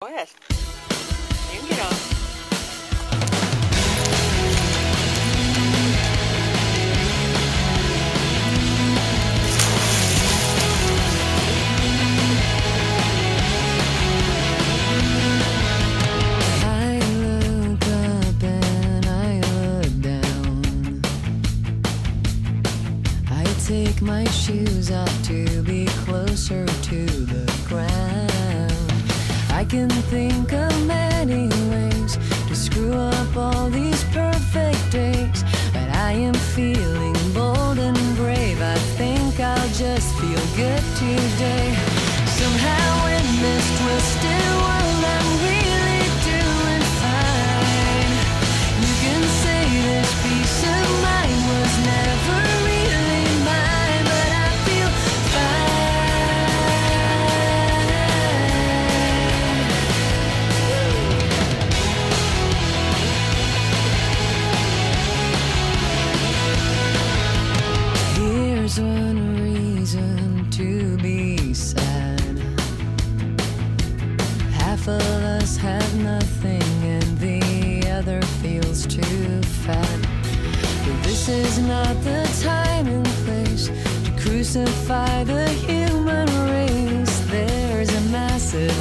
Ahead. You can get. I take my shoes off to be closer to can think of many ways to screw up all these perfect days, but I am feeling bold and brave. I think I'll just feel good today. Somehow in this twisted Half of us have nothing and the other feels too fat. But this is not the time and place to crucify the human race. There's a massive